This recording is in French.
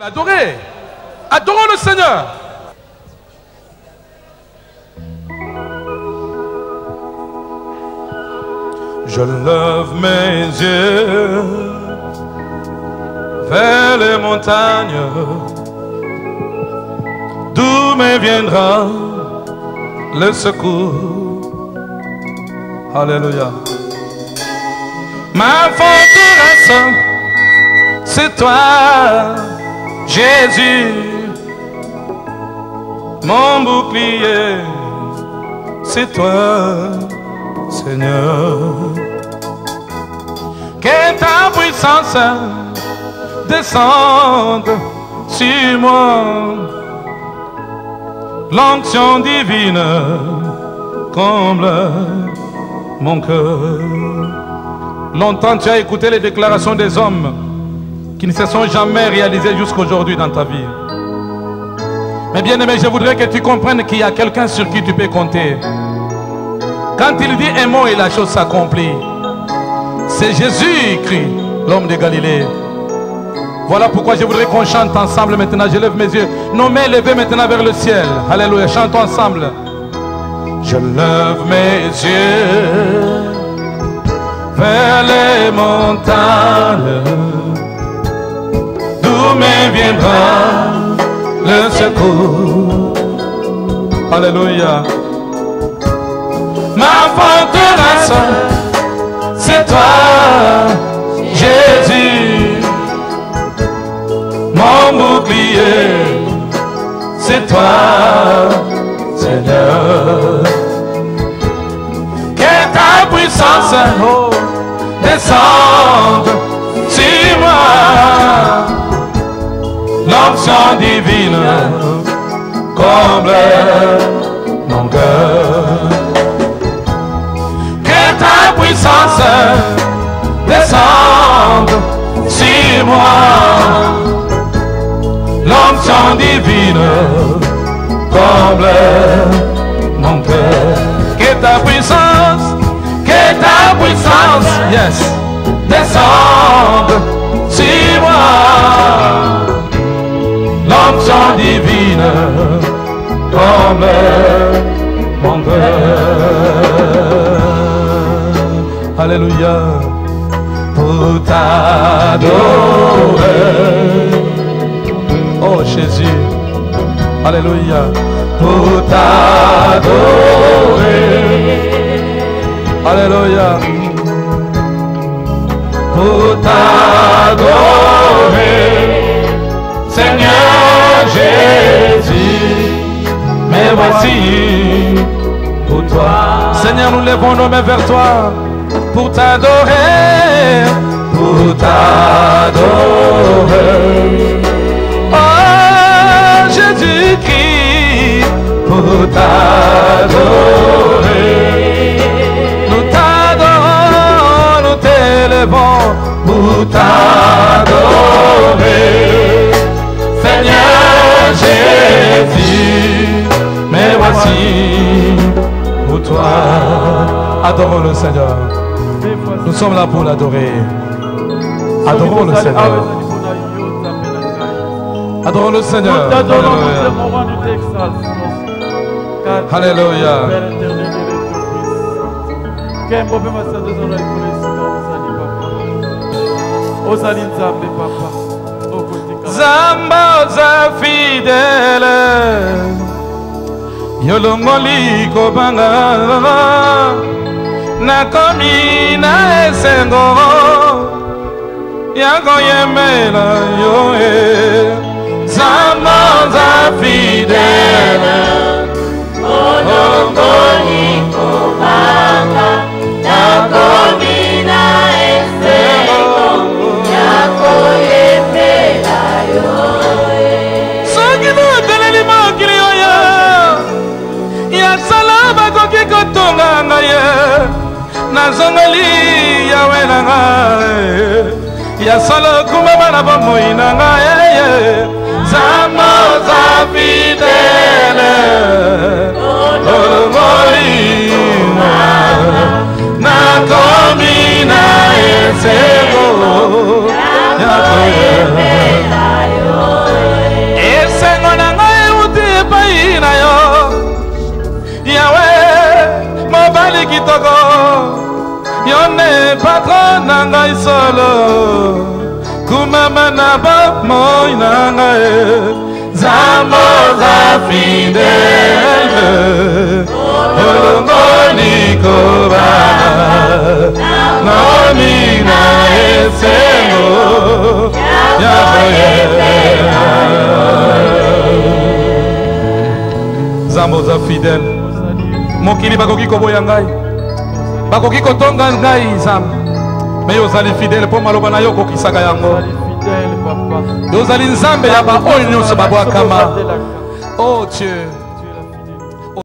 Adorez. Adorons le Seigneur. Je lève mes yeux vers les montagnes, d'où me viendra le secours. Alléluia. Ma forteresse, c'est toi, Jésus. Mon bouclier, c'est toi, Seigneur. Que ta puissance descende sur moi. L'onction divine comble mon cœur. Longtemps tu as écouté les déclarations des hommes qui ne se sont jamais réalisées jusqu'aujourd'hui dans ta vie. Mais bien aimé, je voudrais que tu comprennes qu'il y a quelqu'un sur qui tu peux compter. Quand il dit un mot et la chose s'accomplit, c'est Jésus-Christ, l'homme de Galilée. Voilà pourquoi je voudrais qu'on chante ensemble maintenant. Je lève mes yeux. Nos mains levées maintenant vers le ciel. Alléluia. Chantons ensemble. Je lève mes yeux vers les montagnes. Me viendra le secours. Alléluia. Ma forteresse, c'est toi, Jésus. Mon bouclier, c'est toi, Seigneur. Que ta puissance oh, descende L'onction divine comble mon cœur. Que ta puissance descende sur moi. L'onction divine comble mon cœur. Que ta puissance, que ta puissance, yes, descende comble mon cœur. Alléluia. Pour t'adorer. Oh Jésus. Alléluia. Pour t'adorer. Alléluia. Pour t'adorer. Pour toi. Seigneur, nous levons nos mains vers toi pour t'adorer, pour t'adorer. Oh Jésus-Christ, pour t'adorer. Nous t'adorons, nous t'élevons pour t'adorer. Seigneur Jésus, pour toi. Adorons le Seigneur. Nous sommes là pour l'adorer. Adorons le Seigneur. Adorons le Seigneur. Alléluia. ozali nzambe papa fidèle yolongoli kobanga nakomi na esengo ya koyembela yo e. Zamba za fidèle olongoli kobanga nakomi na esengo soki boteleli mokili nasala bakoki kotonga nga ye. Nazongoli yawe na nga eh. ya solo kumama na bomoi na nga ye zama oza fidele olongoi kitoko yo nde patron na ngai solo. Kumama na bomoi na ngai. Nzambe oza fidele. Olongoli kobala naomi na esengo ya boyela nzambe oza fidele. Mokili bakoki koboya ngai bakoki kotonga ngai nzambe. Me yo ozali fidele mpo maloba na yo okokisaka yango. Ozali nzambe ya baoyo nyonso babwakama. Bazobatelaka. oh dieu